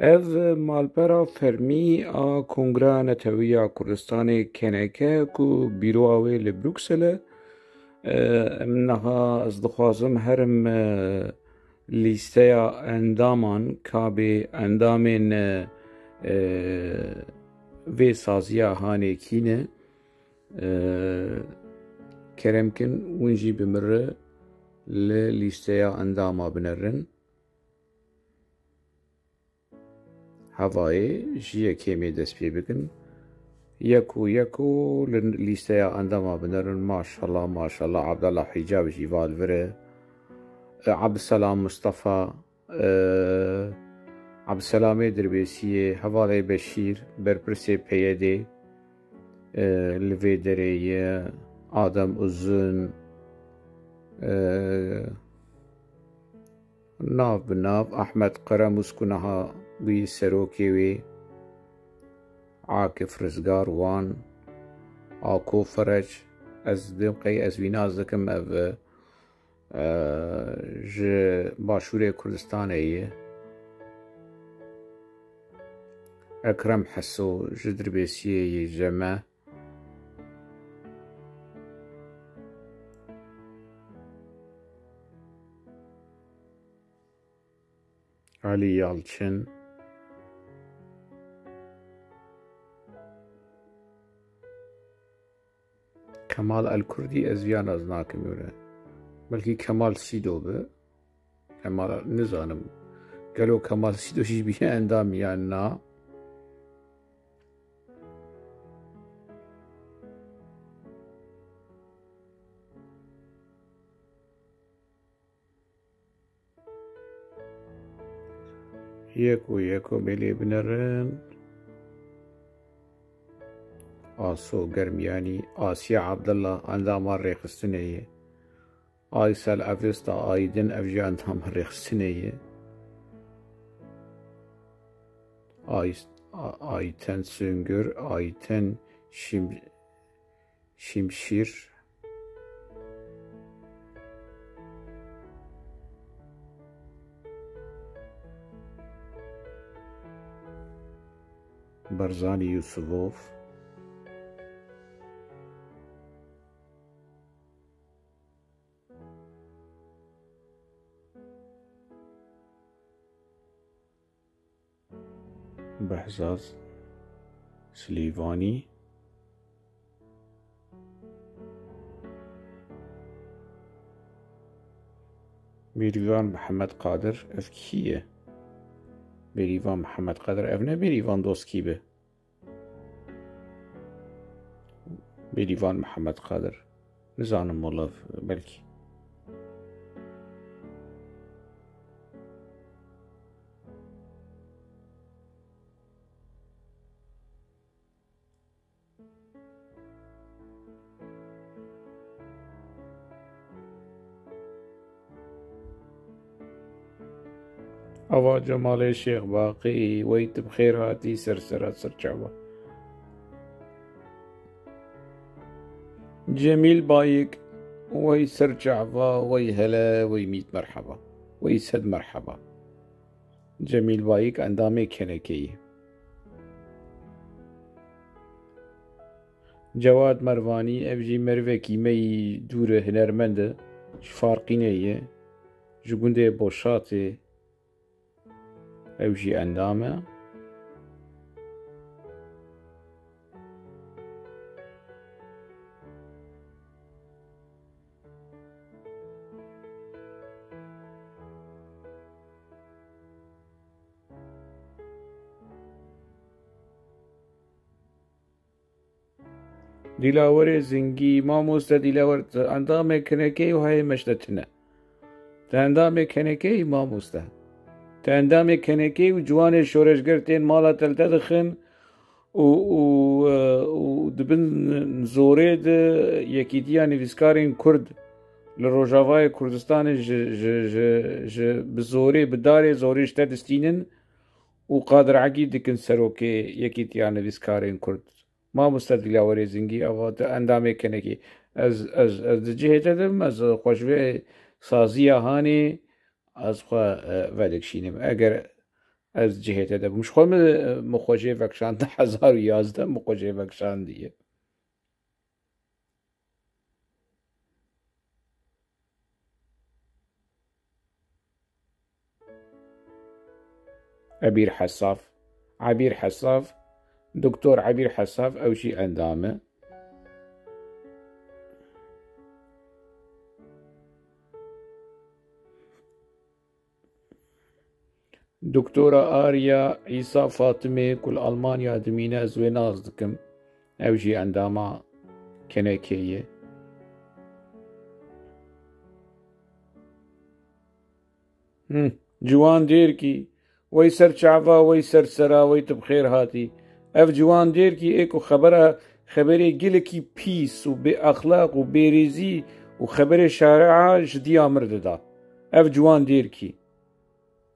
Ev malpera fermî a Kongreya Netewî ya Kurdistanê Keneke ku bîroya wê li Brûksel e. Em niha ez dixwazim herim lîsteya endaman kabê endamên vê saziya hanê kî ne kerem kin hûn jî bi min re li lîsteya endama binerin. هەڤایی ژیە کێمی دەست پێ بکن یەک و یەک و لیستەیە ئەندەما بنەرن ماشەڵا ماشەڵە عبدەڵە حیجاوژی ڤالورێ عبسەسلام مستەفا عبسەسلامێ دربێسیە هەواڵی بەشیر بەرپرسێ پێدێ li vê dereyê adem uzun nav bi nav Ahmed Qremus ku niha بووی سەرۆکێ وێ عاکف ڕزگار وان ئاکۆ فەرج ئەس دڵقەی ئەزوی ناز دەکەم ئەڤ ji başûrê Kurdistanê ye Ekrem Heso ji dirbêsiyê yê je me Alî Yalçin کەمال ئەلکوردی ئەزیان ئەزنا کەمیورە بەلکی کەمال سیدۆ بە کەمال نزانم گەلۆ کەمال سیدۆشی بیە ئەندامیان نا یەک و یەکۆ بێلێ بنەڕن ئاسۆ گەرمیانی ئاسیە عبدله ئەندامان ڕێخستنەیە ئایسەل ئەفێستا ئایدن ئەڤژیان هەم ڕێخستنەیە ئایتەن سنگر ئایتەن شیمشیر Barzani Yusufov بهزاز سلیوانی. بیریوان محمد قادر اف کیه؟ بیریوان محمد قادر اف نه بیریوان دوست کیبه بیریوان محمد قادر نزانم والله بلکی هوا جمال شیخ باقی سرا سر چاوا۔ جمیل بائک وہی سر چاوا، وہی هلا وہی میت مرحبا، وہی سد مرحبا۔ بائک بايك اندامي کے جواد مروانی، ایف جی مرو کی مئی دور ہنرمند فارقین یه جگندے بوشات أو جي اندامة دلاور زنگی ما موست دلاور اندام کنکی و های مشتتنه اندام کنکی ما موسته. Te endamê kenekê û ciwanê şoreşger tên mala telte dixin û dibin zorê di yekîtiya nivîskarên Kurd li Rojavayê Kurdistanê ji bi zorê bi darê zorê ji te distînin û qadirehekî dikin serokê yekîtiya nivîskarên Kurd. Mamoste dîlawerê Zingî ava te endamê ez ez di cihê te dim ez xweşvê saziya hanê از خوا ولکشینیم اگر از جهت ده مش خود مخوجه وکشان هزار و یازده مخوجه وکشان دیگه. عبیر حساف، عبیر حساف، دکتر عبیر حساف أو اندامه. دکتۆرە ئاریا ئیسا فاتمێ کول ئەلمانیا دمینە زوێ ناز دکم. ئەو ژی ئەنداما کەنەکێیە جوان دێرکی وەی سەر چاوا وەی سەر سەراوەی تب خێر هاتی. ئەف جوان دێرکی ئێک و خەبەرە خەبەرێ گلکی پیس و بێ ئەخلاق و بێریزی و خەبەرێ شارعاش دیامر دەدا ئەف جوان دێرکی.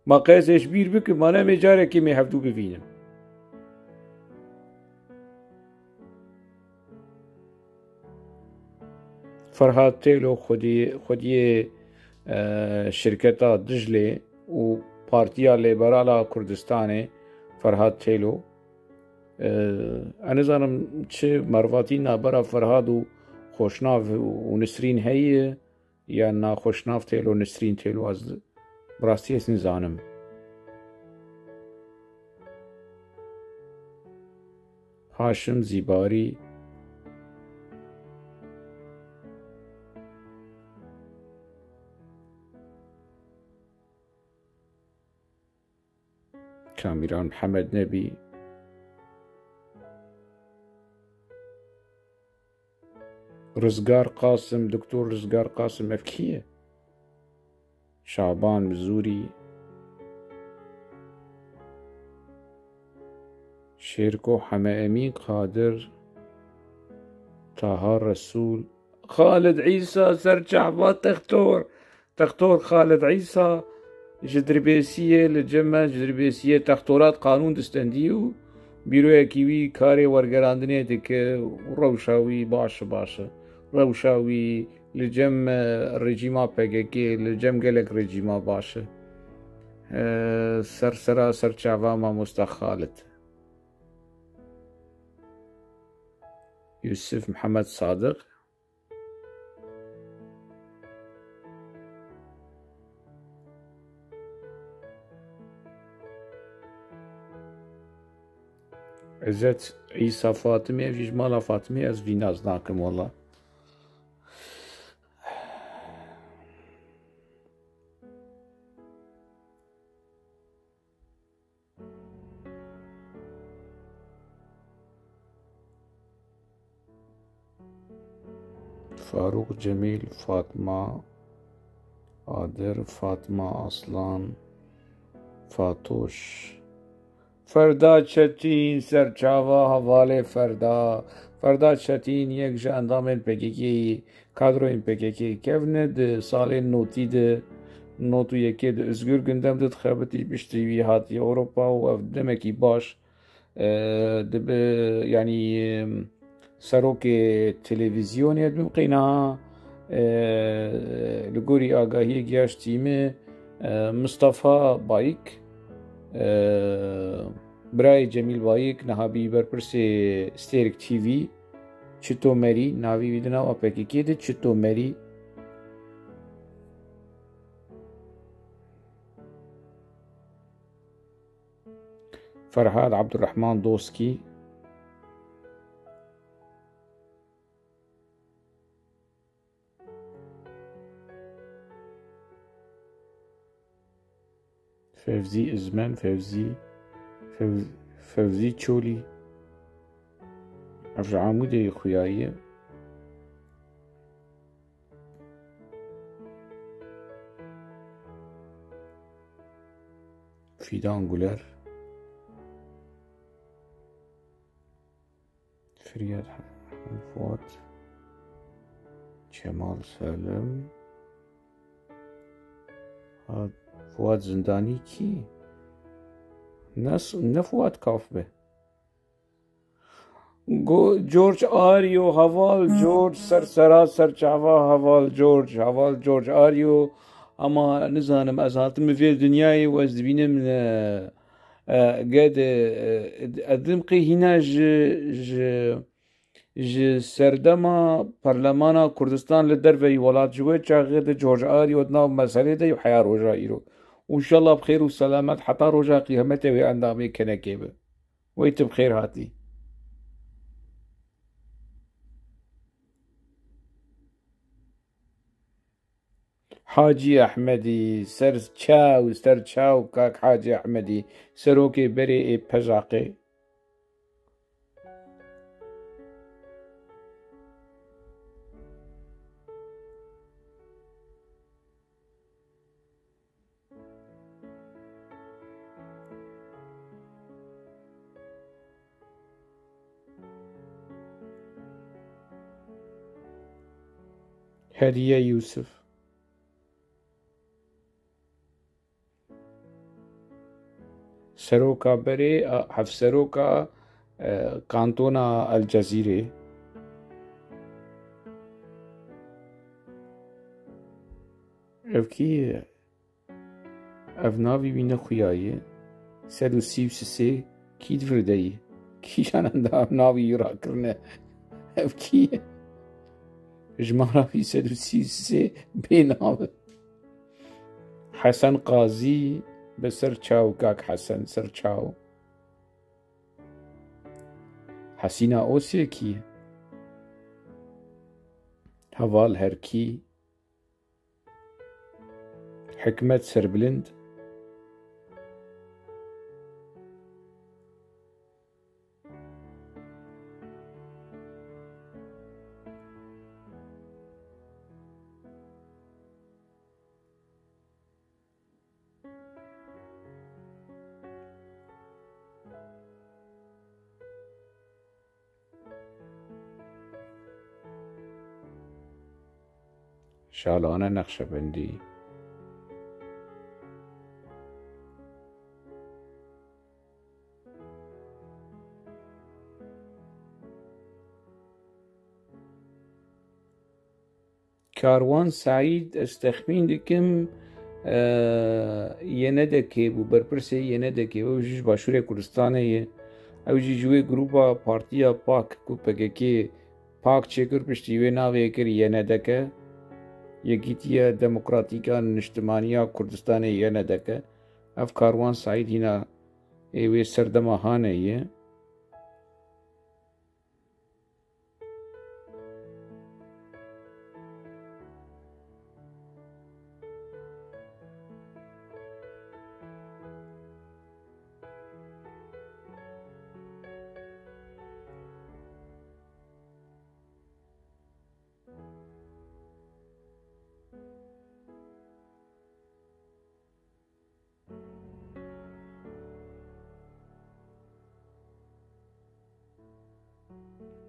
ما قیزش بیر بکی بکن ما نمیجاره که می هفدو ببینم. فرهاد تیلو خودی خودی شرکتا دجله و پارتیا لیبرالا کردستانه فرهاد تیلو. انا زانم چه مرواتی نابرا فرهاد و خوشناف و نسرین هیه یا نا خوشناف تیلو، نسرین تیلو از Rastiyesini zanim. Haşim Zibari. Kamiran Muhammed Nebi. Rızgar Kasım, Doktor Rızgar Kasım Efkiye شابان زوری شرک و همه امی قادر طه رسول خالد عيسى سرجع تختور. تختور خالد عيسى جدربيسية لجمع جدربيسية تختورات قانون دستنديو بيرويا كيوي كاري ورقراندنيتك روشاوي باش باش روشاوي ڕەوشاوی لە جەم ڕێجیما پێگەکێ لە جەم گەلێک ڕێجیما باشە سەرسرا سەرچاوا مامۆستا خالت یوسف محەممەد صادق عزت عيسى فاطمة في جمالة فاطمة از في ناس ناكم والله جمیل فاطمه آدر فاطمه اصلان فاتوش. فردا چتین سرچاوا حواله فردا. فردا چتین یک جاندام این پکیکی کادرو این پکیکی. کونه ده سال نوتی ده. نوتو یکی ده. ازگر گندم ده تخبتی بشتیوی هاتی اوروپا و دمکی باش. ده به یعنی سروک تلویزیونی ادمیم قینا. li gorî agahiyê Mustafa Bayik birayê Cemîl Bayik nihabî berpirsê Stêrk TV Çitomerî navî wî di nav APKKê de Çitomerî Ferhad Abdurrahman Doski فوزي إزمان فوزي فوزي تشولي. أرجع عمودي خوياية فيدان جولر فرياد فؤاد جمال سالم. هاد فواد زندانی کیه نه فواد کافبه جورج آریو هوال جورج سر سراسر چاوا هوال جورج هوال جورج آریو اما نزانم از هاتم في دنياي واز دبينا من قد ادمقي هنا ج ج ج سردما برلمانا كردستان لدربي ولات جوي چاغي جورج آریو دنا مسالې ده یو حیا روجا ایرو وإن شاء الله بخير وسلامت حتى روجا قيامته وعندامي كنكيبه ويت بخير هاتي. حاجي أحمدي سر چاو سر چاو كاك حاجي أحمدي. سروكي بري اي پزاقي Hediye Yusuf. Seroka bere Hafseroka e, Kantona El Cezire Ev ki ev navi wîne xuyaye sed û sîv sisê kî divirdeyî kî janan da ev navî yura kirine? Ev kî? ye جمهرافي سلوسي سي بيناو حسن قازي بسر تشاو كاك حسن سر تشاو. حسينة أوسي كي؟ هوال هركي. حكمت سربلند شالان نقشبندی کاروان سعید استخمین دکم یه ندکی بو برپرسی یه ندکی و جوش باشور کردستانه یه. او جی جوی گروپا پارتیا پاک کو پککی پاک چکر پشتیوی ناوی کر یه ندکه یەکیتیە دموکراتیکە نیشتمانیا کوردستانی یەنە دەکە ئەف کاروان سعید هینا ئێوێ سەردەمەهانەیە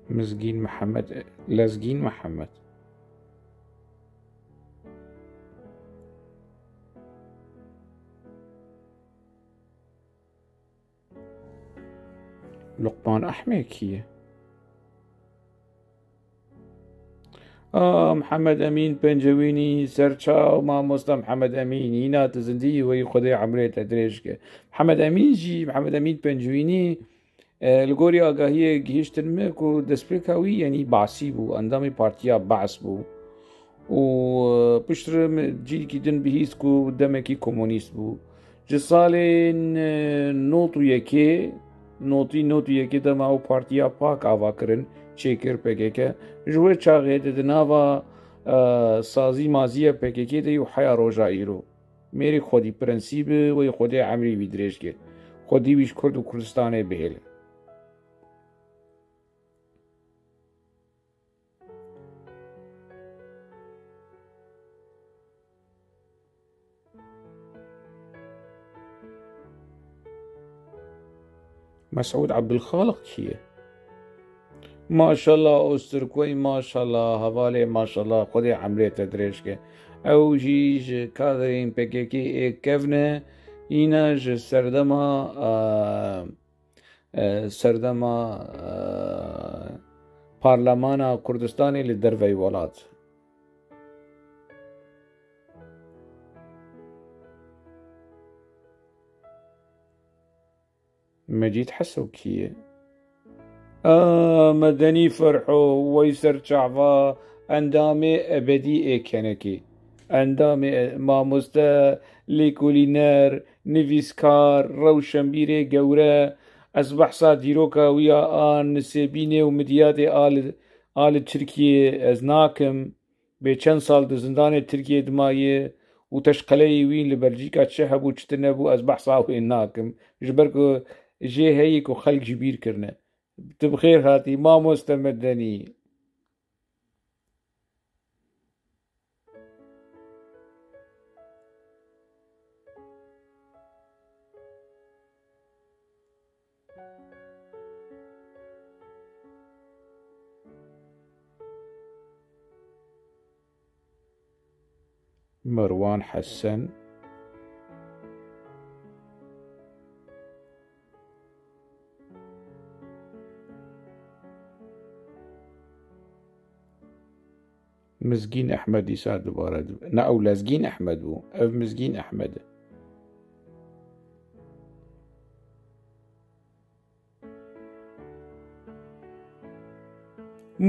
مزگین محمد لزگین محمد. لقمان أحمد كيه آه محمد أمين بنجويني سرچا وما مسلم محمد أمين. هنا تزندي وي خدي عمري تدريش محمد أمين جي محمد أمين بنجويني. لگوری آگاهی گهیشتن me ku destpêka wî yanî basî bû endamê partiya Baş bû û piştre cîkî din bihîst ku demekî komûnîst bû ji salên not û yekê notî not û yekê dema û partiya pak ava kirin çêkir PKK ji we çaxê di di nava sazî maziya PKK de û heya roja îro mêrê xwedî prensîbê wê xwedê emrî wî dirêjke xwedî wî ji Kurd û Kurdistanê bihêle مسعود عبد الخالق کیه؟ ماشاءالله استرکوی ماشاءالله حواله ماشاءالله خود عمره تدریش که. او جیج کادرین پکیکی ایک کفنه. اینا ج سردما سردما پارلمانا کردستانی لدروی ولات حسو کیه آه مدنی فرحو ویسر چعوا اندام ابدی ایکنکی اندام مامۆستە لێکۆلینەر نویسکار ڕەوشەمبیرێ گەورە ئەس بەحسا دیرۆکە ویا ئان نسێبینێ و مدیاتێ ئالە ترکیە ئەس ناکەم بێ چەند ساڵ دە زندانێ ترکیە دمایە و تەشقلەی وین لە بەرجیکا چه هەبوو چتە نەبوو ئەس هێ ناکەم ژبەر ژێ هەیەک و خەلکی بیرکردە تبخێر هاتی مامۆستە مەدەنی. مروان حسن مزگین ئەحمەدی سا دوبارە نە ئەو لەزگین ئەحمەد بوو ئەو مزگین ئەحمەدە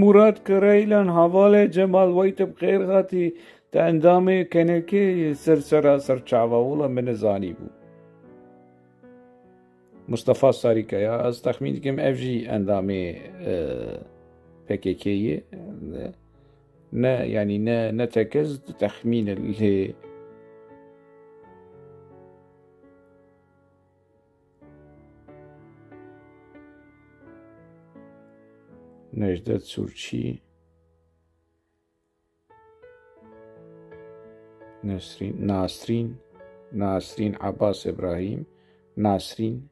مراد کرەیلان هەواڵێ جەمال وەیتە بخێر هاتی تا ئەندامێ کەنەکێ سەرسەرا سەر چاوەوڵە منەزانی بوو مستەفا ساریکەیە ئەس تەخمین دکەم ئەڤژی ئەندامێ پێکێکەیە نه يعني نتكز تخمين اللي نجدة سورتشي. نسرين ناسرين ناسرين عباس إبراهيم. ناسرين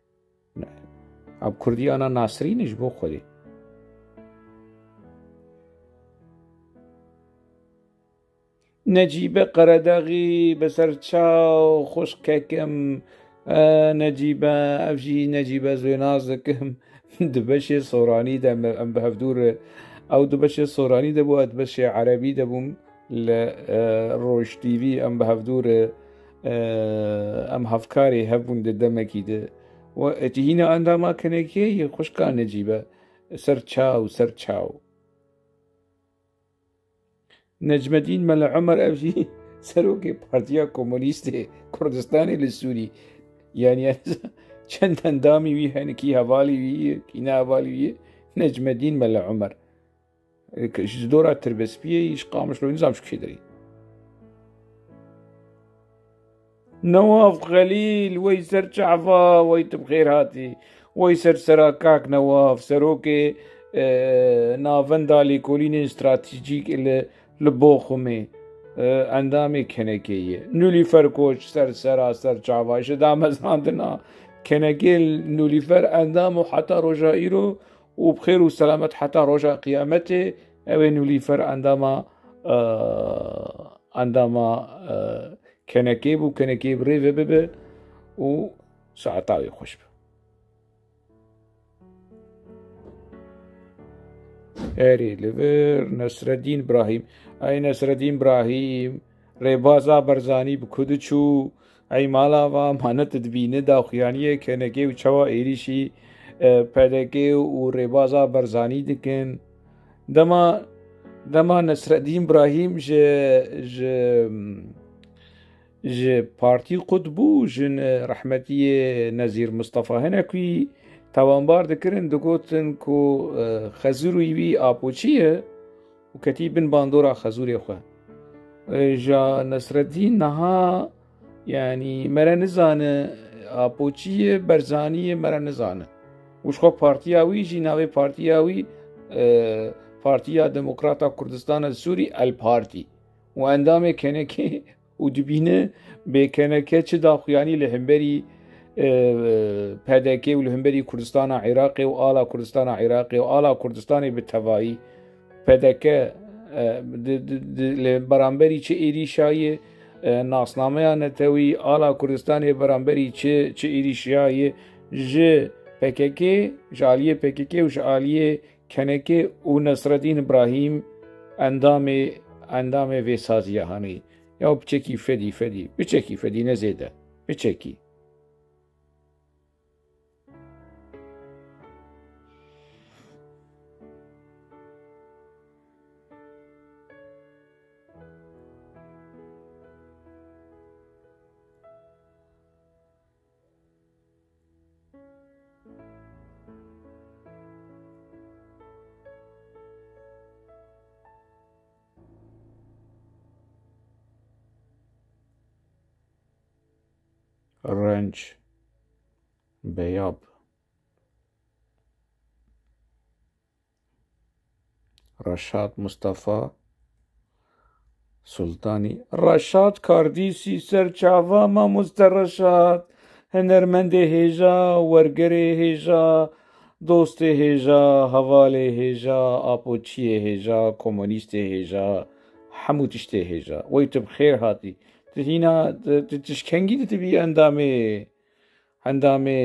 اب كردي أنا ناسرين إيش بو خودي نەجیبە قەرەداغی بەسەر چاو خوشکەکەم نەجیبە ئەفژی نەجیبە زوێ نازەکەم. دبەشێ سۆرانی دەم ئەم بە هەفتورە ئەو دبەشێ سۆرانی دەبووات بەشێ عەربی دەبووم لە ڕۆشتیوی ئەم بە هەفتورە ئەم هەفکاری هەبوون دەدەمەکی دە. و ئەتیهینە ئەنداما کەنێکی خوشکان نەجیبە. سەر چاو سەر چاو. نجم الدين ملا عمر أبجي سروكي بارتيا كومونيستي كردستاني للسوري يعني چند اندامی وی هن کی حوالی وی کی نه حوالی وی نجم الدین ملا عمر دورة تربسبية ايش قامش لو نظام شو كدري نواف خليل ويسر شعفا ويت بخير هاتي ويسر سراكاك نواف سروكي اه نافندا كولين استراتيجيك اللي لبوخمي آه اندامي كنكية نولي فركوش سر سرا سر شعفا شدا مزاندنا كنكيل نولي فر اندامو حتى رجائيرو وبخير وسلامة حتى رجع قيامته اوين وليفر عندما آه عندما آه كنكيب وكنكيب ريفي ببه و ساعتاوي خوش به اري ليفر نصر الدين إبراهيم ای نصرت ابراهیم ریبازا برزانی بخود چو ای مالا و مانه تدبینه دا خیانیه کنگه و چوا ایریشی پدگه و ریبازا برزانی دکن دما دما نصرت ابراهیم ج ج ج پارتی قد بو جن رحمتی نظیر مصطفی هنکوی توانبار دکرن دگوتن کو خزروی وی آپوچیه يوي آبوچيه وكتيبن باندورا خزوري خو جا نصر الدين نها يعني مرا نزانه آبوچيه برزانيه مرا نزانه وش خو پارتیاوی جی ناوی پارتیاوی پارتیا دموکراتا کردستان سوری الپارتی و اندام کنکه و دبینه به کنکه چه داخویانی لهمبری پدکه و لهمبری کردستان عراقی و آلا کردستان عراقی و آلا کردستان به توایی پدکه برانبری چه ایریشای ناسنامه نتوی آلا کردستان برانبری چه چه ایریشای ج PKK ji aliyê PKK û ji aliyê kenekê û Nesreddîn İbrahîm endamê endamê vê saziya hanî ya biçekî fedî fedî orange, beyab, رشاد مصطفیٰ سلطانی رشاد کاردیسی سرچاوا ما مسترشاد هنرمند هیجا ورگر هیجا دوست هیجا حوال هیجا آپوچی هیجا کمونیست هیجا حموتشت هیجا ویتب خیر هاتی hina dich kengide tibi اندامه، اندامه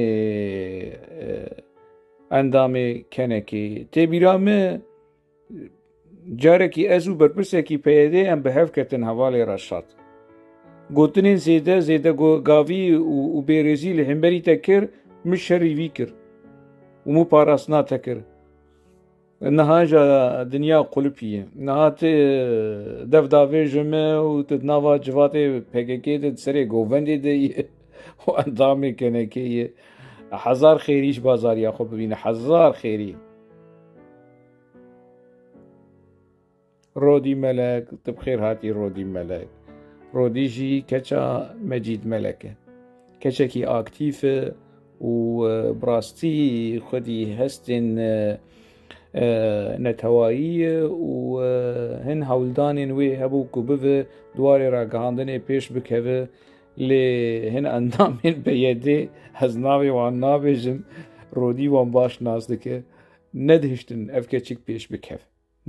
endame keneki te جاره کی از او برپرسکی پیده ام به هف کتن حواله رشاد گوتنین زیده زیده گو گاوی و بیرزی لهمبری تکر مشری وی کر و مو پاراسنا تکر کرد ومو پاراستنا تەکرد نەهاژە دنیا قولپیە نهات دەفداێژمە و ناوا جواتێ پێگەکێ سەرێ گۆڤندێ دەیە و ئەندامێ کەنەکەیە حەزار خێریش بازاریا خۆ ببینە حەزار خێری ڕۆدی مەلەک تبخێر هاتی ڕۆدی مەلەک ڕۆدیژی کەچە مەجید مەلەکە کەچێکی ئاکتیفە و بڕاستی خودی هەستێن نەتەواییە و هەن هەولدانێن وێ هەبوو و ببە دوارێ ڕاگەهاندنێ پێش بکەوە لێ هەن ئەندامێن بە یەدێ هەز ناوێ وان نابێژم ڕۆدی وان باش ناز دکە نەدهشتن ئەفکە چیک پێش بکەف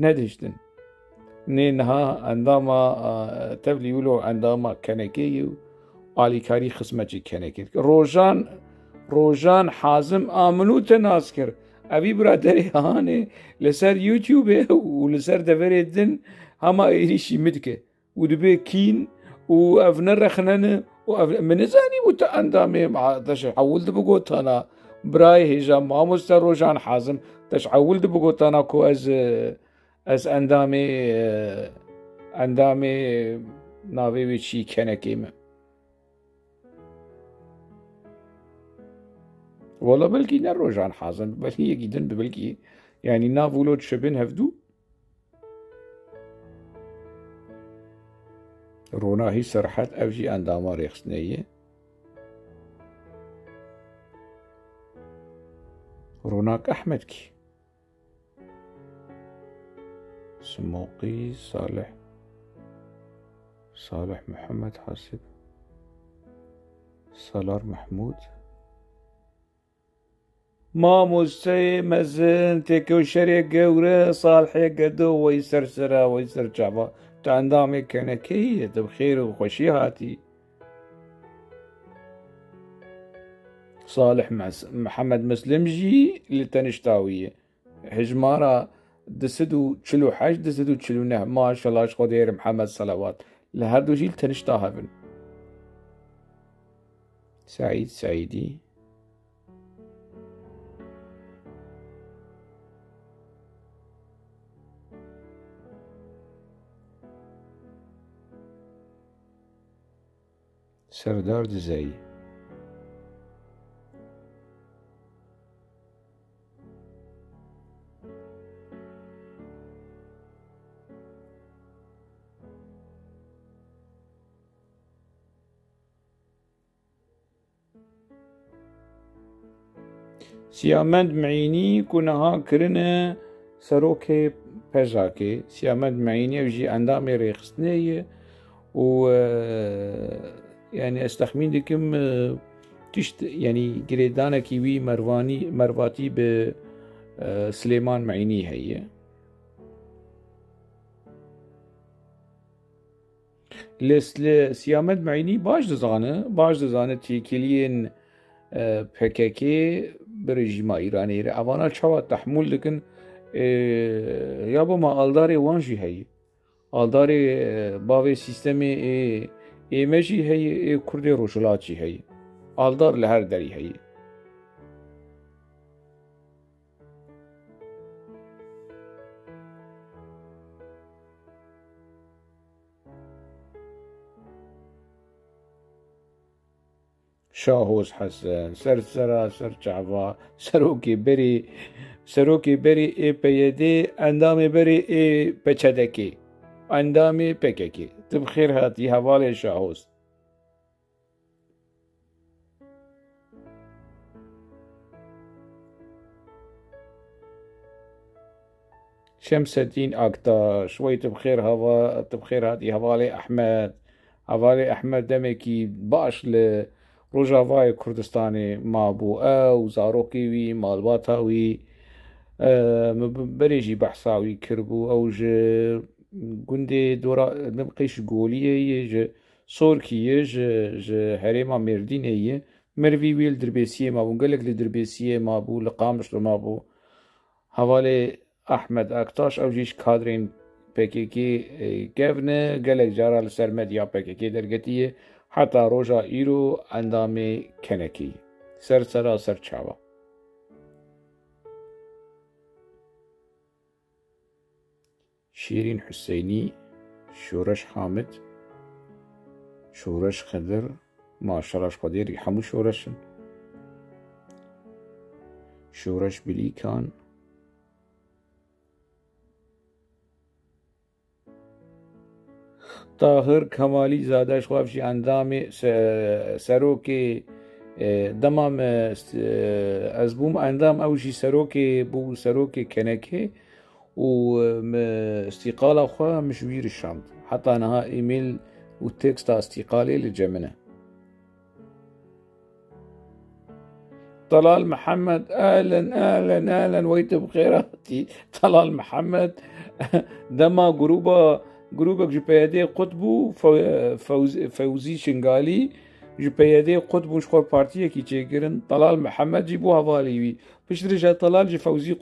نەدهشتن نێنها ئەنداما تەبلی ولۆ ئەنداما کەنەکەی و ئالیکاری خزمەتی کەنەکرد ڕۆژان ڕۆژان حازم ئامنوتە ناز کرد ئەوی برادری هاانێ لەسەر یوتیوبێ و لەسەر دەبێت دن هەما ئێریشی مدکە و دەبێ کین و ئەف نەرەخنەنە و منزانی وتە ئەندامێ حول بگۆتانە برای هێژە مامۆستا ڕۆژان حازم تەشعول بگۆتانە کۆ ئەز ئەس ئەندامێ ئەندامێ ناوێوێکی کەنەکەیمە وڵە بەلکی نە ڕۆژان حازن بەنی یەکی دن ببلکی ینی ناڤولۆت شەبن هەفتوو ڕۆناهی سەرحەت ئەوژی ئەنداما ڕێخستنەیە ڕۆناک ئەحمەدکی سموقي صالح. صالح محمد حاسب. سالار محمود. مامۆستەی مەزن تێکەوشەرێک گەورە ساڵحێک دو وەی سەرسرا وەی سەرچاوە تا ئەندامێک کەنەکەی دەبخێر و خۆشی هاتی صالح محەممەد مسلمژی لە تەنیشتاویە هژمارە دەسد و چل و حەش دەسد و چلوونە ماشەلاش خۆ دێرم محەممەد سەلەوات لە هەردووژیل تەنیشتا هەبن سعید سعیدی سەردار دزایی سیامەند معینی کوونەها کردنە سەرۆکێ پەژاکێ سیامەند معینی ژی ئەندامێ ڕێخستنەیە و ینی ئەستەخمین دکم تشت ینی گرێدانێکی وی مەروانی مەرواتی بە سلێمان معینی هەیە لست لە سیامەت معینی باش دەزانە باش دەزانێت تێکلیێن پکێکێ برژیما ئیرانیرە ئەوانە چاوە تەحمل دکن یا بۆ ما ئالدارێ وانژی هەیە ئالدارێ باوێ سیستەمێ ئێمەژی هەیە ئێ کوردی ڕۆژلاتی هەیە ئالدار لە هەر دەری هەیە شاهۆز حەسەن سەر سەرا سەر چاوا سەرۆکی بەری سەرۆکی بەری ئێ پەیەدێ ئەندامی بەری ئێ پەچەدەکێ ئەندامی پێکێکی تبخێر هاتی هەواڵێ شاهۆز شمس الدين أكتاش ويت بخير هوا بخير هادي هوالي أحمد. هوالي أحمد دمكي باش ل روجافای کوردستانی مابوو ئەو زارۆکیوی گوندê dora mim qîş goliyeyê ji Sorkiyê ji ji herêma Mêrdînê ye merivî wê li dirbêsiyê mabû gelek li dirbêsiyê mabû li qamiş li mabû hevalê Ahmed Aktaş ew jî ji kadrên PKK kevne gelek cara li ser medya PKK dergetiye heta roja îro endamê kenekî ser sera ser çawa. شیرین حوسینی شورش حامد شورش خدر ماشەڕەش خۆدێری هەموو شۆرەشن شورش بلیکان طاهر کەمالی زادەش خوافشی ئەندامی سەرۆکێ دەمام ئەس بووم ئەندام ئەوژی سەرۆکێ بوو سەرۆکێ کەنەکێ و استیقالا خوا مشویر شاند حتا نەها ئیمیل و تێکستا استیقالێ لە جەمنە طلال محمد أهلا أهلا أهلا ويت بخيراتي. طلال محمد دما جروبا جروبك peyedê qut bû Fewzî Şingalî ji peyedê qut bû ji xwe partiyekî çêkirin Talal Mihemed jî bû hevalî wî piştî ji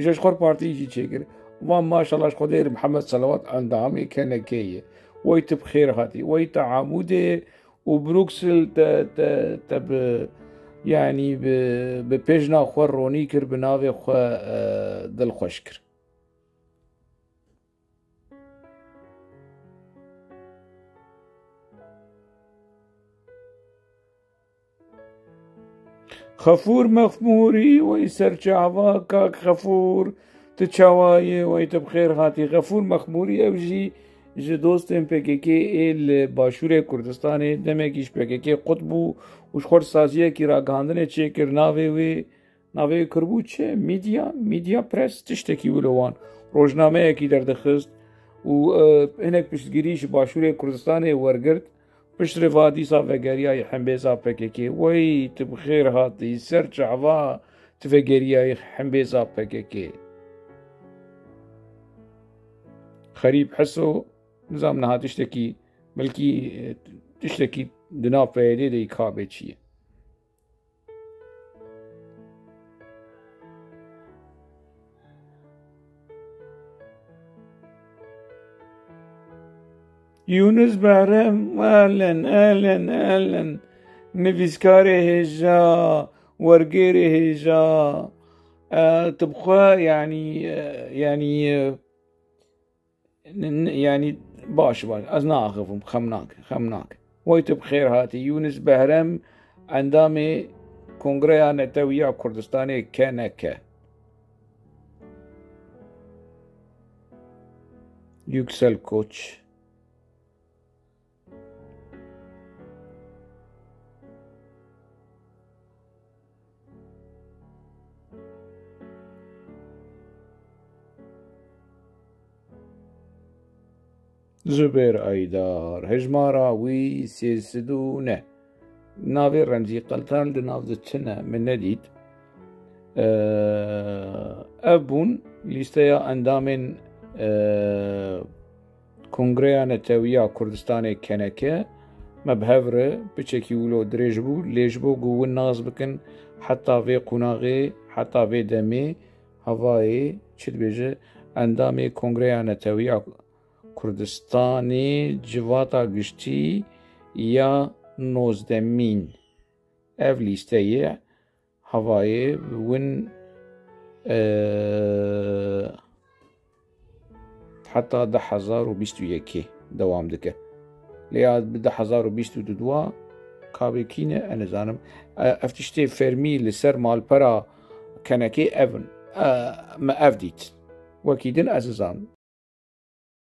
جاش خور بارتي يجي تشيكر وان ما شاء الله اش قدير محمد صلوات اندامي كان كي. ويت بخير خاتي. ويت عمودي وبروكسل ت ت ت ب يعني ب ببيجنا خور رونيكر بنافي خو آه، دل خوشكر خفور مخموری وای سرچاوا کاک خفور تچاوای وای تب خیر هاتی غفور مخموری او جی جی دوستم پککی ایل باشور کردستان دمه کیش پککی قطب و اوش خور سازیه کی را گاندنه چه کر ناوه وی ناوه کربو چه میدیا میدیا پرس تشتکی ولوان روزنامه اکی در دخست و هنک پشتگیریش باشور کردستان ورگرد مشرفاتیسا فقريا حمبيسا فككي وي تبخير هاتي سرچ عوا تفقريا حمبيسا فككي خریب حسو نظام نہا تشتکی بلکہ تشتکی دنا پیدے دے کھا بیچیے يونس بهرم أهلا أهلا أهلا. نفيسكاري هجا ورقيري هجا آه يعني يعني يعني باش باش. ازنا اخفهم خمناك خمناك ويت بخير هاتي يونس بهرم عندامي كونغريا نتويا كردستاني كنكه يكسل كوتش زبير أيدار هجماراوي سيسدونه نافي رمزي قلتان دناف تشنا من نديد ابون ليستيا أندامن کنگره نتویا کردستان کنکه. مبهوره بچکی ولو دریج بو لیج بو گو ناز بکن. حتی وی قناغی حتی وی دمی هوایی چید بیجه اندامی کنگره نتویا کوردستانی civata giştî ya nozdemîn ev lîsteyê hevayê win heta de hezar û bîst û yekê dewam dike lêya bi de hezar û bîst û dudwa kavekîne e nizanim ev tiştê fermî li ser malpera kenekê evin me ev dît wekî din ez zan